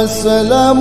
الصلاة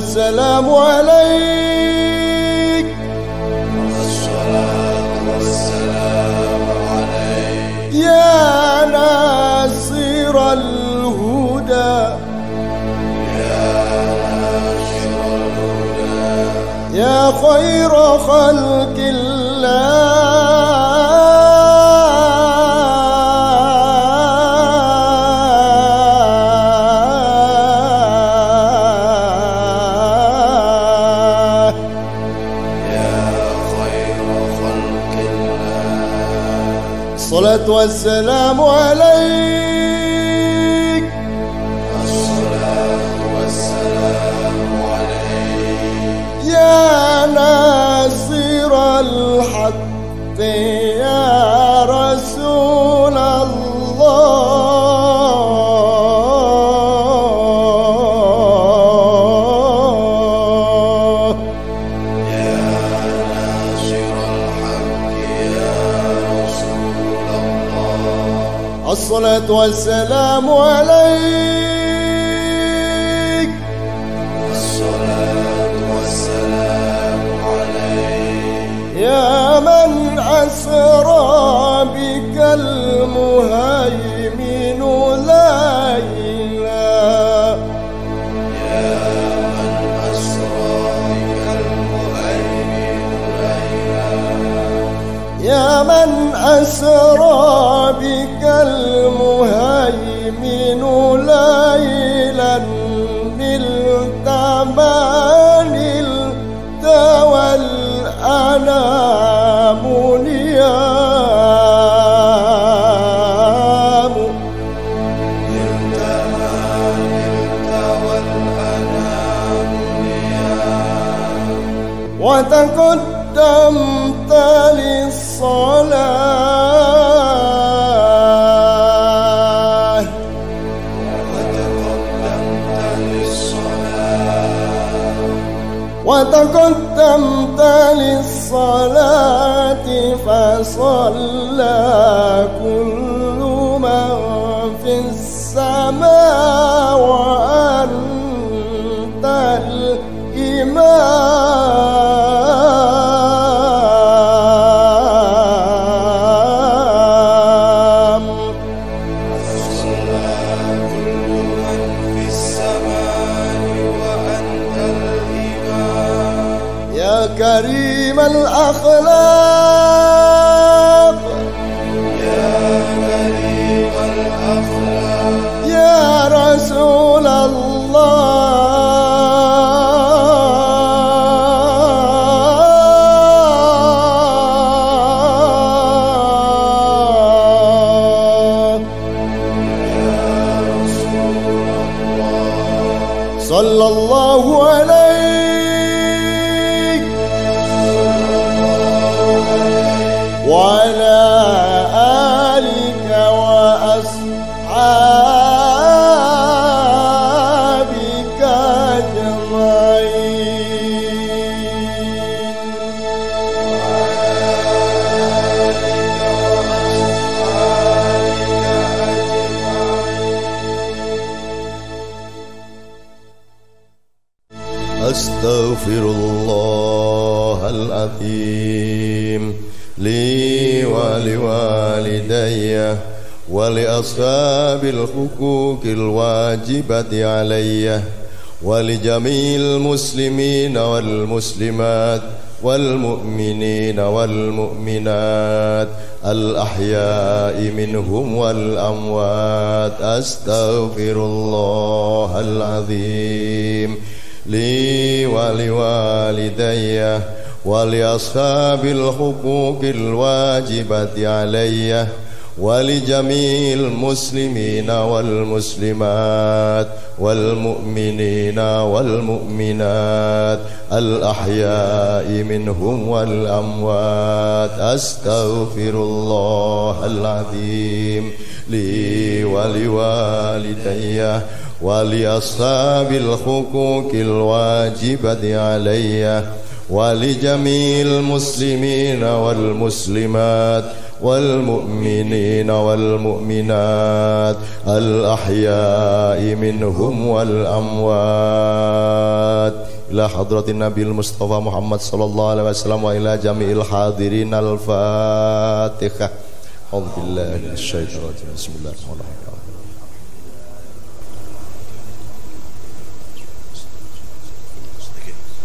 والسلام عليك الله الصلاة والسلام عليك. الصلاة والسلام عليك يا من أسرى بك المهيمن ليلا يا من أسرى بك المهيمن ليلا. يا من أسرى بك وتقدمت للصلاة وتقدمت للصلاة فصلى كل من في السماء أستغفر الله العظيم لي ولوالدي ولأصحاب الحقوق الواجبة علي ولجميع المسلمين والمسلمات والمؤمنين والمؤمنات الأحياء منهم والأموات أستغفر الله العظيم لي ولوالدي ولأصحاب الحقوق الواجبة علي ولجميع المسلمين والمسلمات والمؤمنين والمؤمنات الأحياء منهم والأموات. أستغفر الله العظيم لي ولوالدي ولأصحاب الحقوق الواجبة علي ولجميع المسلمين والمسلمات والمؤمنين والمؤمنات الأحياء منهم والأموات. إلى حضرة النبي المصطفى محمد صلى الله عليه وسلم وإلى جميع الحاضرين الفاتحة. أعوذ بالله من الشيطان الرجيم. بسم الله الرحمن الرحيم.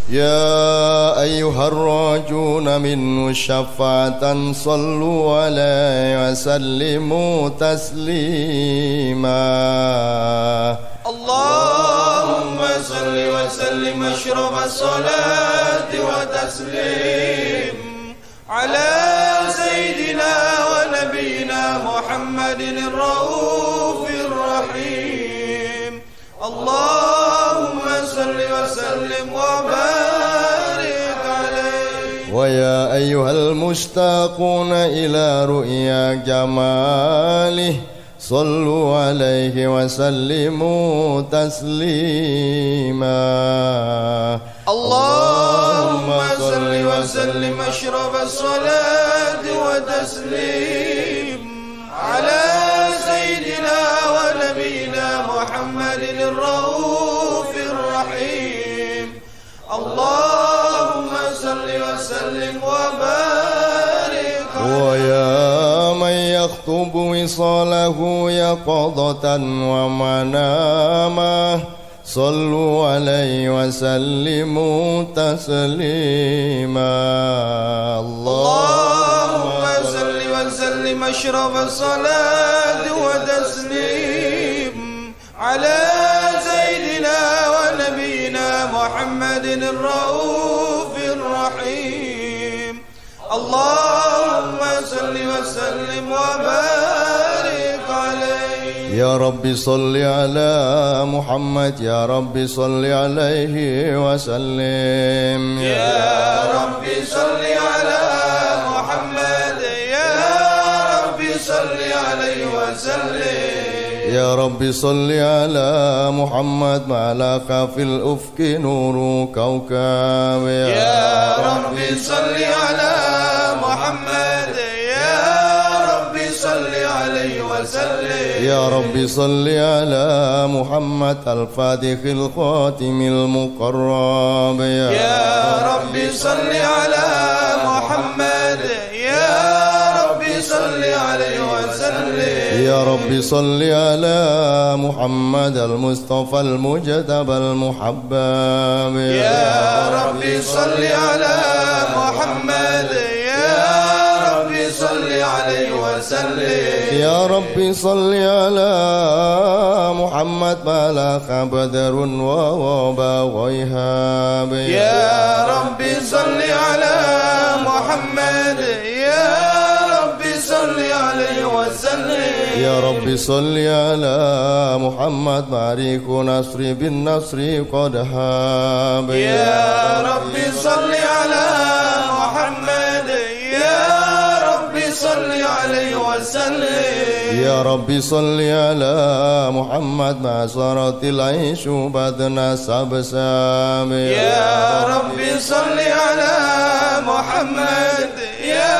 يا أيها الراجون منه شفاعة صلوا عليه وسلموا تسليما. اللهم صل وسلم أشرف الصلاة وتسليم على سيدنا ونبينا محمد الرؤوف الرحيم. اللهم صل وسلم وبارك عليه. ويا أيها المشتاقون إلى رؤيا جماله صلوا عليه وسلموا تسليما. اللهم صل وسلم أشرف الصلاة وتسليم وسلم وبارك ويا من يخطب وصاله يقظة ومناما. صلوا عليه وسلموا تسليما. اللهم صل وسلم أشرف الصلاة وتسليم على سيدنا ونبينا محمد الرؤوف. اللهم صل وسلم وبارك عليه. يا رب صل على محمد يا رب صل عليه وسلم. يا رب صل على محمد يا رب صل عليه وسلم. يا رب صل على محمد ما لاقى في الأفق نور كوكب. يا رب صل على يا رب صل على محمد الفاتح الخاتم المقرب. يا رب صل على محمد. يا رب صل عليه وسلم. يا رب صل على محمد المصطفى المجتبى المحبب. يا رب صل على محمد. يا صل عليه وسلم. يا رب صل على محمد ما لاق بدر ووبا ويهاب. يا رب صل على محمد. يا رب صل عليه وسلم. يا رب صل على محمد معريك نصر بالنصر قد هاب. يا رب صل على وسلم. يا رب صل على محمد ما صارت العيش بدنا سبسام يا رب صل على محمد. يا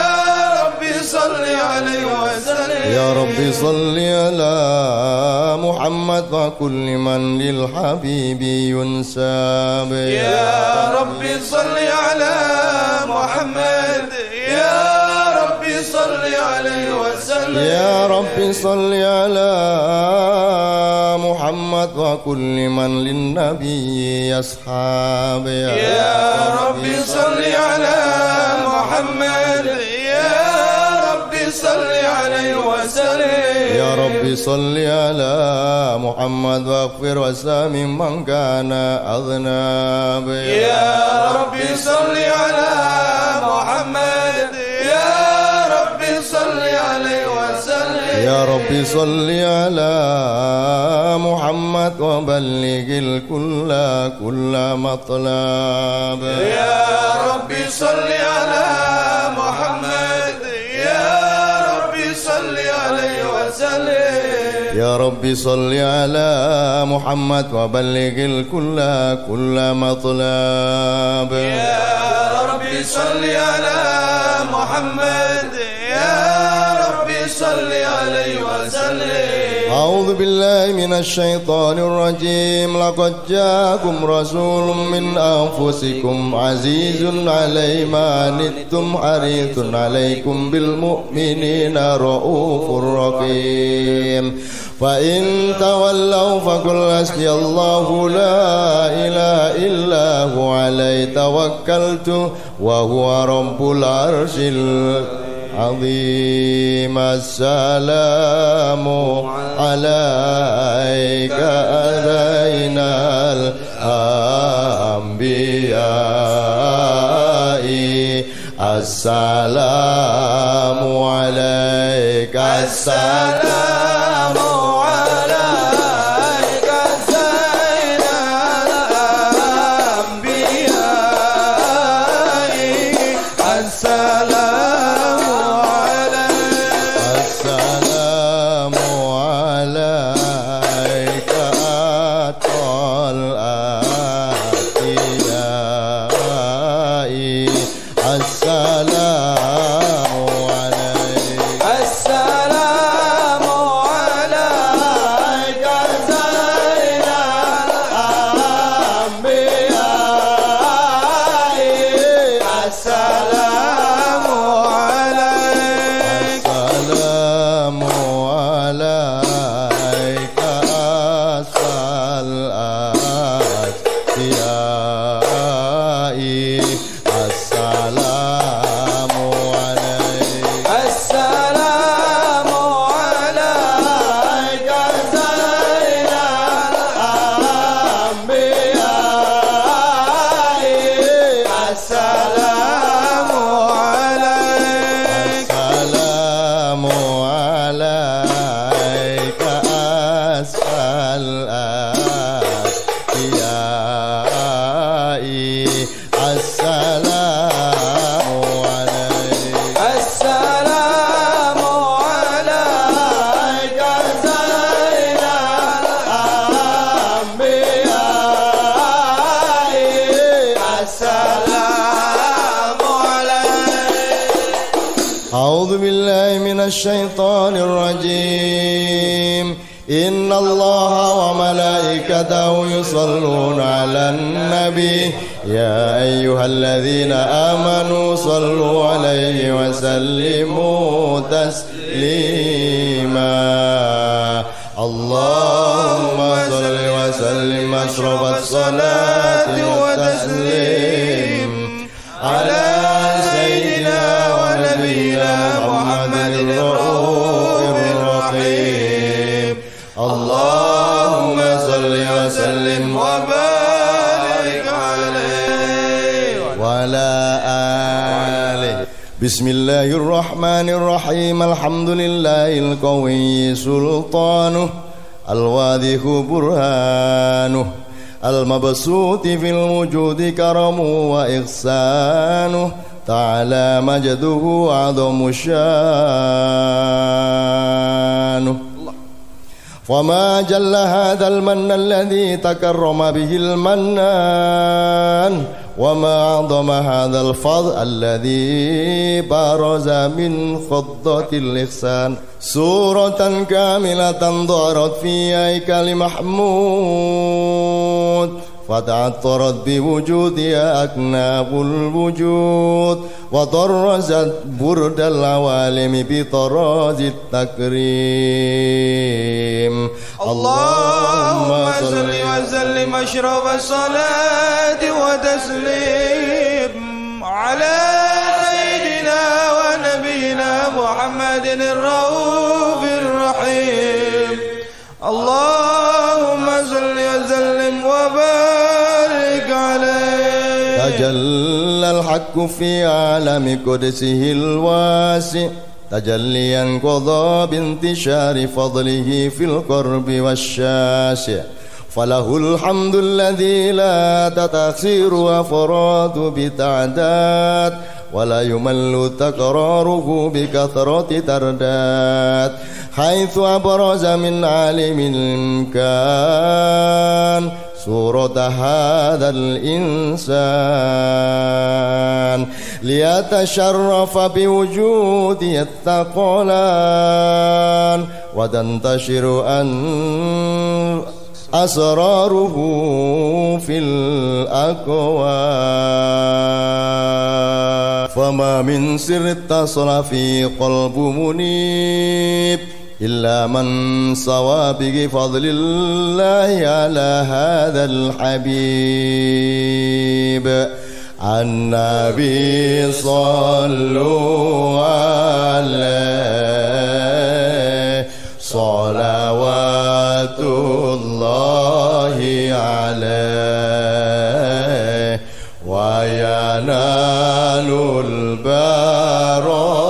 رب صل عليه وسلم. يا رب صل على محمد وكل من للحبيب ينساب. يا رب صل على محمد. يا رب صل على محمد وكل من للنبي يصحاب يا رب صل على محمد. يا رب صل عليه وسلم. يا رب صل على محمد واغفر وسام من كان أذنب يا رب صل على محمد. يا رب صل عليه وسلم يا رب صل على محمد وبلغ الكل كل مطلب. يا رب صل على محمد. يا رب صل عليه وسلم. يا رب صل على محمد وبلغ الكل كل مطلب. يا رب صل على محمد. صل عليه وسلم. أعوذ بالله من الشيطان الرجيم. لقد جاءكم رسول من أنفسكم عزيز علي ما عنتم حريص عليكم بالمؤمنين رؤوف رحيم فإن تولوا فقل حسبي الله لا إله إلا هو عليه توكلت وهو رب العرش العظيم السلام عليك أدينا الأنبياء. السلام عليك. السلام يصلون على النبي. يا أيها الذين آمنوا صلوا عليه وسلموا تسليما. اللهم صل وسلم أشرف الصلاة والتسليم وعلى آله. بسم الله الرحمن الرحيم. الحمد لله القوي سلطانه. الواضح برهانه. المبسوط في الوجود كرمه وإحسانه. تعالى مجده وعظم شانه. وما جل هذا المن الذي تكرم به المنان. وما أعظم هذا الفضل الذي برز من خضة الإحسان. سورة كاملة ظهرت في هيكل محمود فتعطرت بوجودها أكناب الوجود وطرزت برد العوالم بطراز التكريم. اللهم صل وسلم أشرف الصلاة وتسليم على سيدنا ونبينا محمد الرؤوف الرحيم. اللهم صل وسلم وبارك تجلى الحق في عالم قدسه الواسع تجليا قضى بانتشار فضله في القرب والشاشع فله الحمد الذي لا تتخسر أفراد بتعداد ولا يمل تكراره بكثرة ترداد. حيث أبرز من عالم الإمكان صورة هذا الإنسان ليتشرف بوجود الثقلان وتنتشر أن أسراره في الأكوان. فما من سر اتصل في قلب منيب. إلا من سوى بفضل الله على هذا الحبيب. النبي صلوا عليه. صلوات الله عليه. وينال البركة.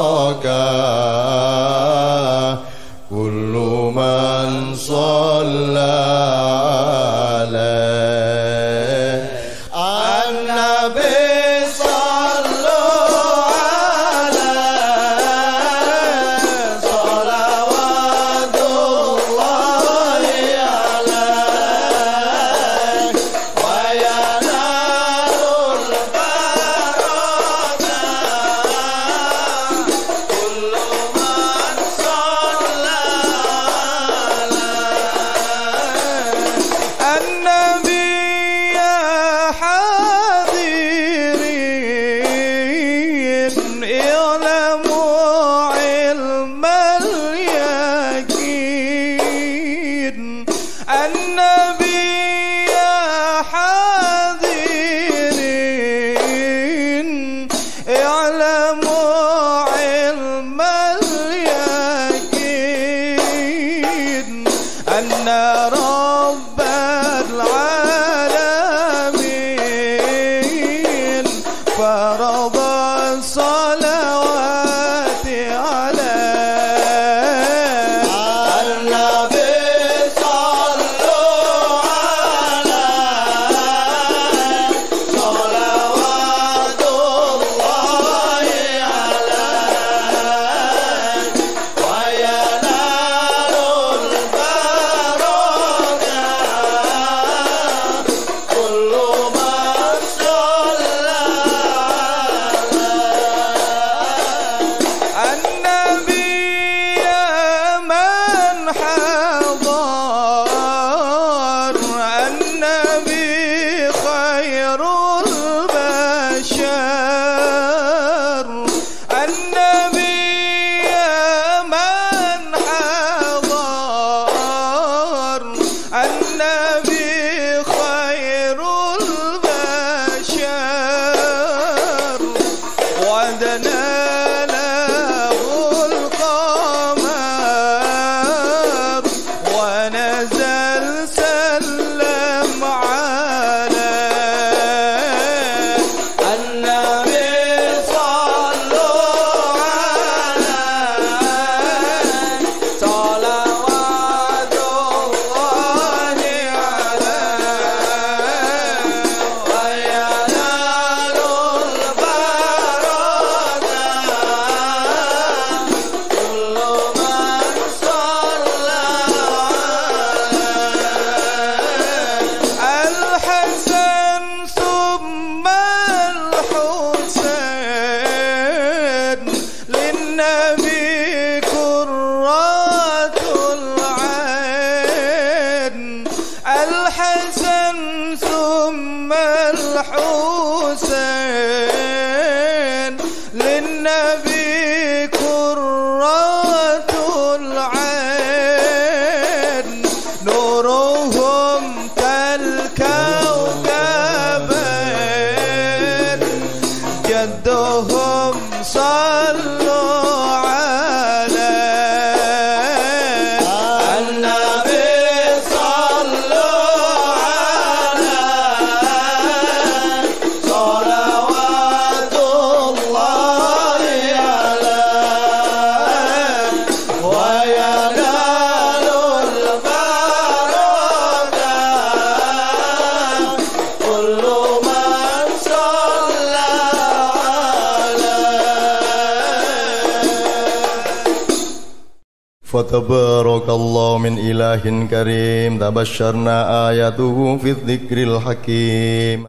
فتبارك الله من إله كريم. تبشرنا آياته في الذكر الحكيم.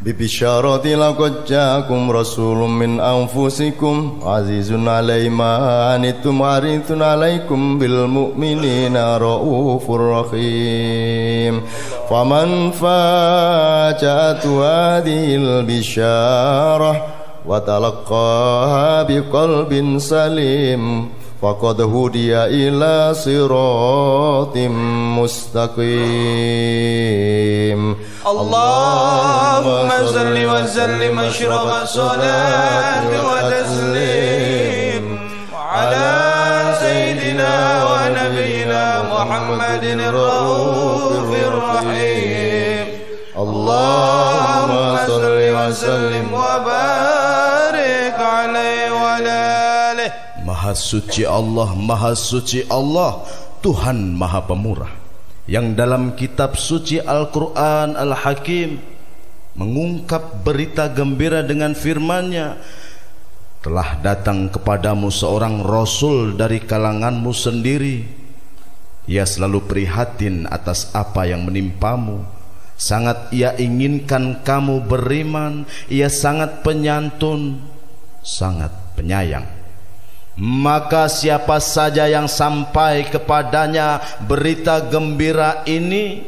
ببشارة لقد جاءكم رسول من أنفسكم. عزيز علي ما عنتم. حريص عليكم بالمؤمنين. رؤوف رحيم. فمن فاجأت هذه البشارة وتلقاها بقلب سليم فقد هدي إلى صراط مستقيم. اللهم صل وسلم أشرف الصلاة وتسليم على سيدنا ونبينا محمد الرؤوف الرحيم. اللهم صل وسلم. وبارك Suci Allah, Maha suci Allah, Tuhan Maha Pemurah. Yang dalam kitab suci Al-Quran Al-Hakim mengungkap berita gembira dengan firman-Nya telah datang kepadamu seorang rasul dari kalanganmu sendiri. Ia selalu prihatin atas apa yang menimpamu. Sangat ia inginkan kamu beriman. Ia sangat penyantun, sangat penyayang. Maka siapa saja yang sampai kepadanya berita gembira ini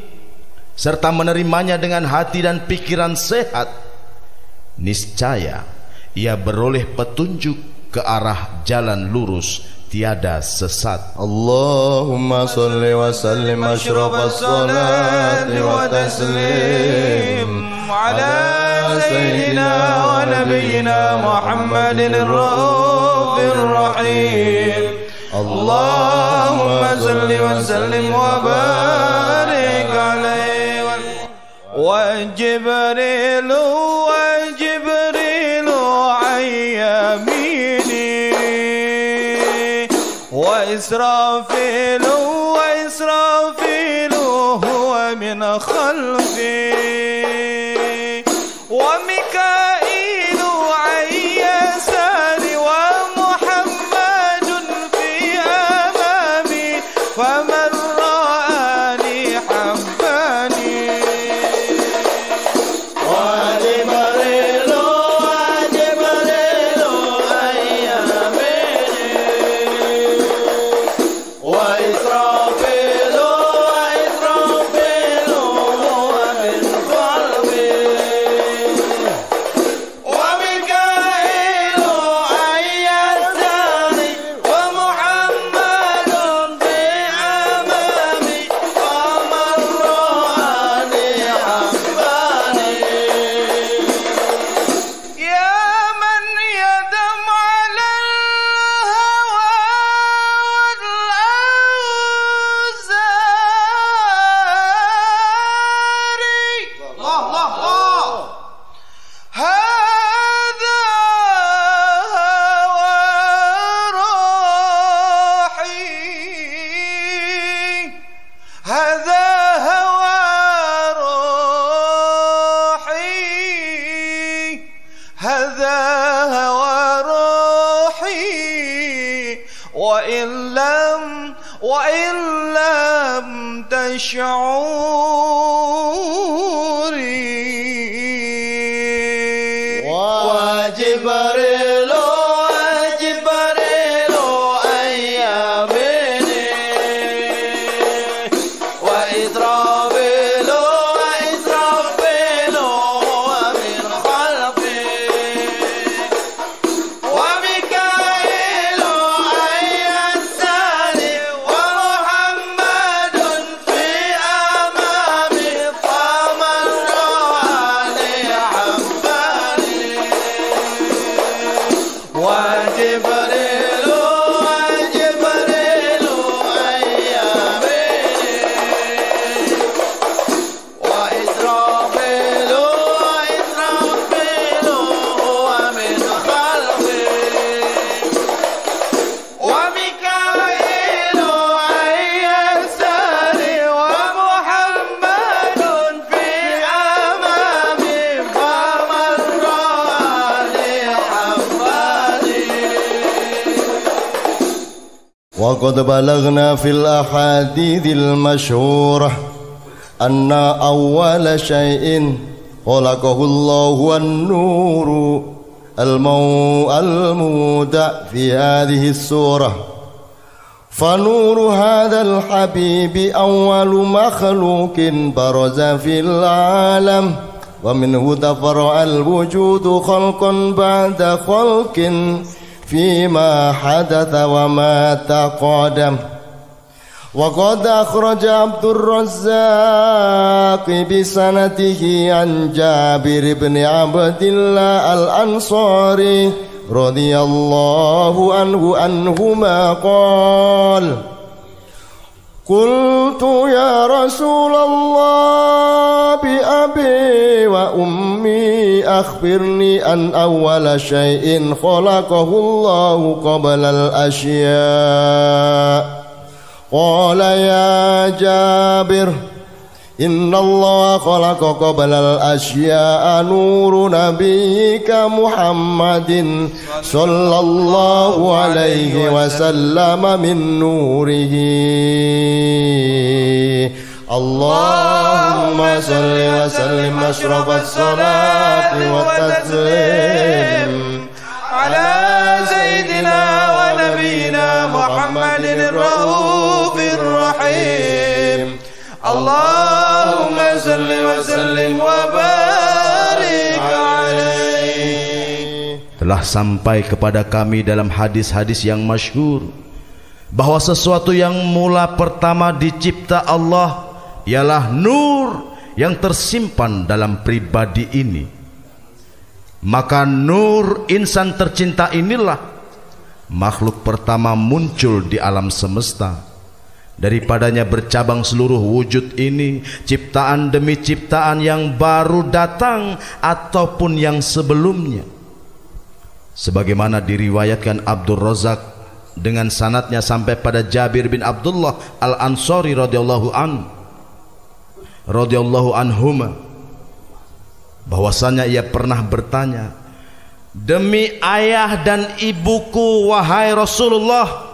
Serta menerimanya dengan hati dan pikiran sehat Niscaya ia beroleh petunjuk ke arah jalan lurus tiada sesat. Allahumma salli wa sallim asyrafas salati wa taslim ala سيدنا ونبينا محمد الرؤوف الرحيم. اللهم صل وسلم وبارك عليه. وجبريل وجبريل عن يميني وإسرافيل وإسرافيل هو من خلفي. وقد بلغنا في الأحاديث المشهورة أن أول شيء خلقه الله النور المو المودع في هذه السورة. فنور هذا الحبيب أول مخلوق برز في العالم ومنه تفرع الوجود خلق بعد خلق. فيما حدث وما تقدم. وقد أخرج عبد الرزاق بسنته عن جابر بن عبد الله الأنصاري رضي الله عنه أنهما قال قلت يا رسول الله بأبي وأمي أخبرني أن أول شيء خلقه الله قبل الأشياء. قال يا جابر إن الله خلق قبل الأشياء نور نبيك محمد صلى الله عليه وسلم من نوره. اللهم صل وسلم أشرف الصلاة والتسليم على سيدنا ونبينا محمد الرؤوف الرحيم. اللهم صل وسلم وبارك عليه telah sampai kepada kami dalam hadis-hadis yang masyhur bahwa sesuatu yang mula pertama dicipta Allah ialah nur yang tersimpan dalam pribadi ini maka nur insan tercinta inilah makhluk pertama muncul di alam semesta daripadanya bercabang seluruh wujud ini ciptaan demi ciptaan yang baru datang ataupun yang sebelumnya. Sebagaimana diriwayatkan Abdul Razak dengan sanatnya sampai pada Jabir bin Abdullah Al-Ansari radhiyallahu an radhiyallahu anhuma bahwasanya ia pernah bertanya demi ayah dan ibuku wahai Rasulullah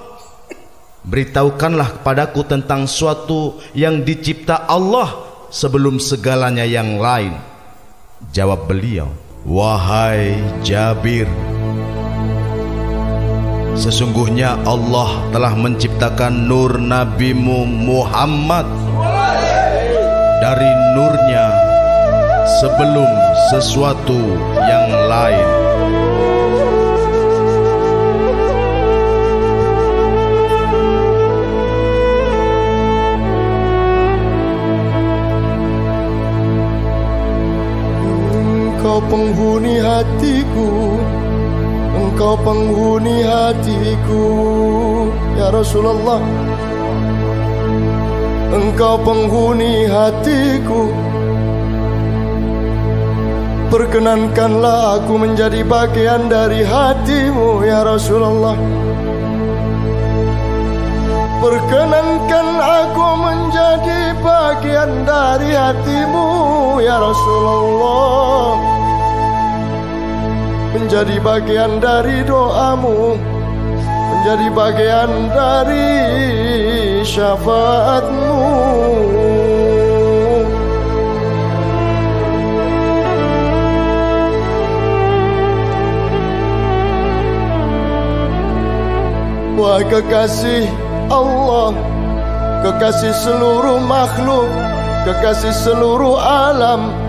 beritahukanlah kepadaku tentang suatu yang dicipta Allah sebelum segalanya yang lain jawab beliau wahai Jabir Sesungguhnya Allah telah menciptakan nur nabimu Muhammad dari nurnya sebelum sesuatu yang lain. Penghuni hatiku. Engkau penghuni hatiku Ya Rasulullah. Engkau penghuni hatiku. Perkenankanlah aku menjadi bagian dari hatimu Ya Rasulullah. Perkenankan aku menjadi bagian dari hatimu Ya Rasulullah Menjadi bagian dari doamu Menjadi bagian dari syafaatmu. Wahai kekasih Allah Kekasih seluruh makhluk Kekasih seluruh alam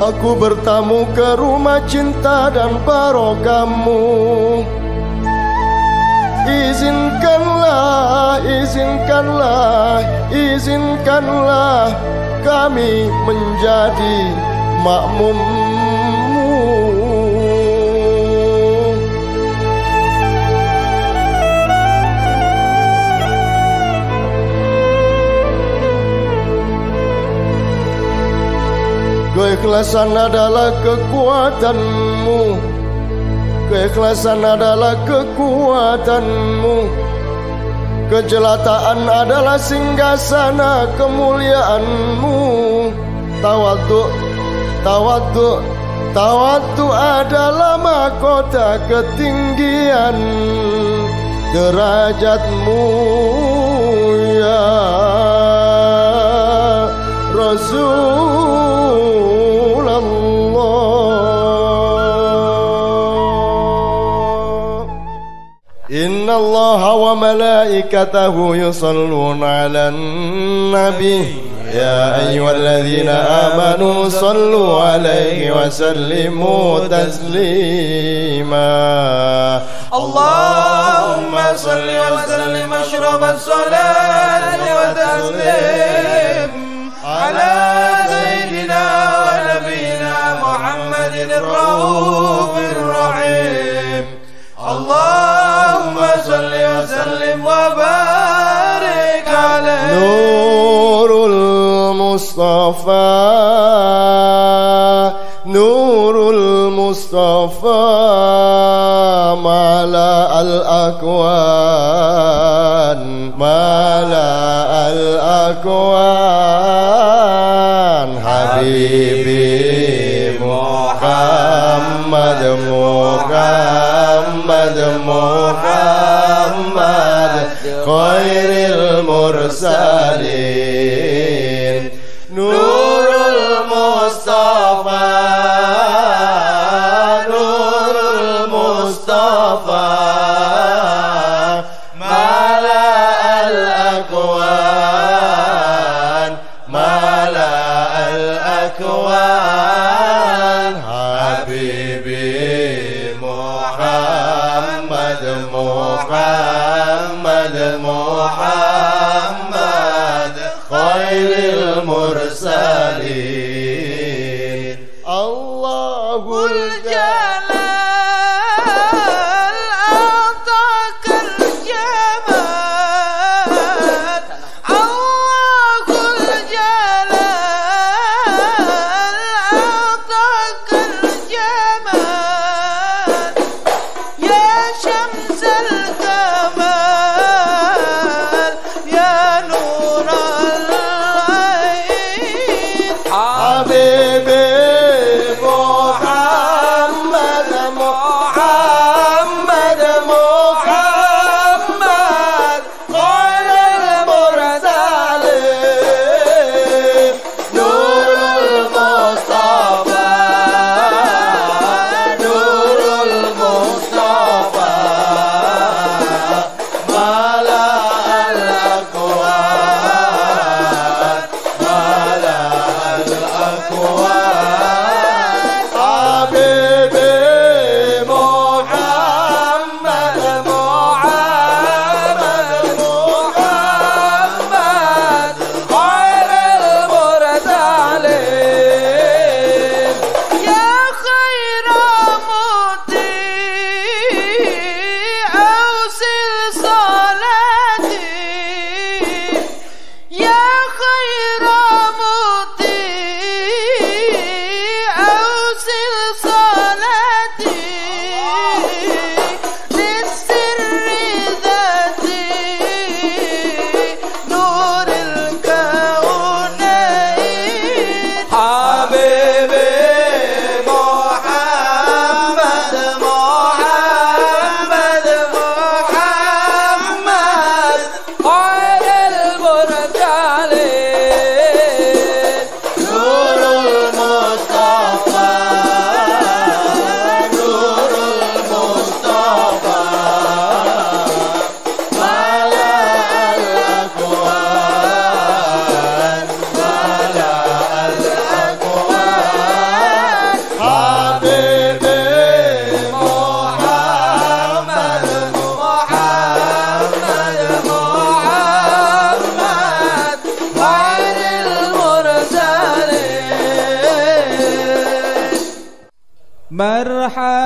Aku bertamu ke rumah cinta dan barokahmu Izinkanlah, izinkanlah, izinkanlah kami menjadi makmummu Keikhlasan adalah kekuatanmu. Keikhlasan adalah kekuatanmu. Kejelataan adalah singgasana kemuliaanmu. Tawaduk Tawadu Tawadu adalah mahkota ketinggian derajatmu ya Rasulullah Wa malaikatahu yusalluna ala nabi يا أيها الذين آمنوا صلوا عليه وسلموا تسليما. اللهم صل وسلم اشرب الصلاة وتسليم على سيدنا ونبينا محمد الرؤوف الرحيم. وسلم وبارك عليه. نور المصطفى. نور المصطفى ملأ الأكوان. ملأ الأكوان. حبيبي محمد محمد محمد خير المرسلين. نور المصطفى نور المصطفى. ملأ الأكوان ملأ الأكوان.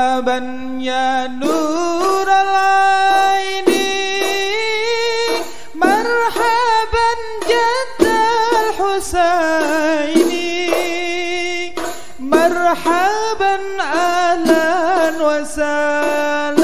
مرحبا يا نور العين مرحبا جد الحسين مرحبا أهلا وسهلا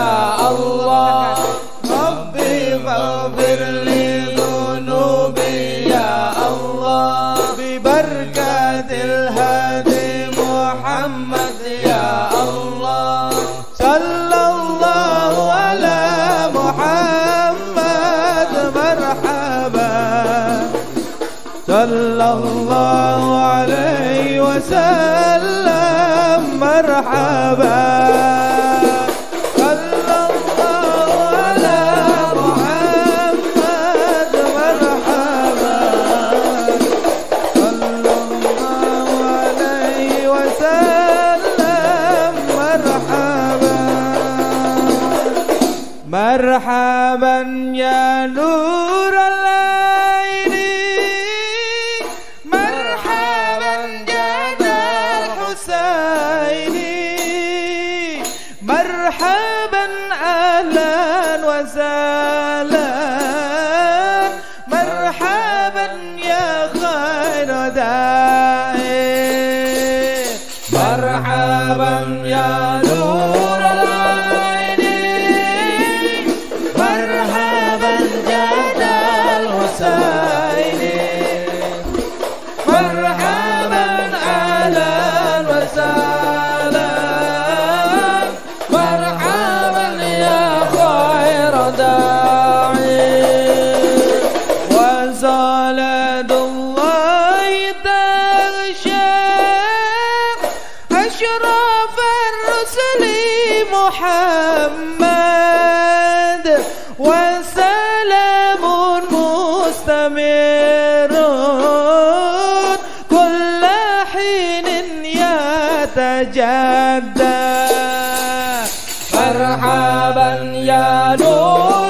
يا الله ربي فاغفر لي ذنوبي يا الله ببركة الهادي محمد يا الله صلى الله على محمد مرحبا صلى الله عليه وسلم مرحبا Marhaban ya nurallah جدة مرحبا يا نور.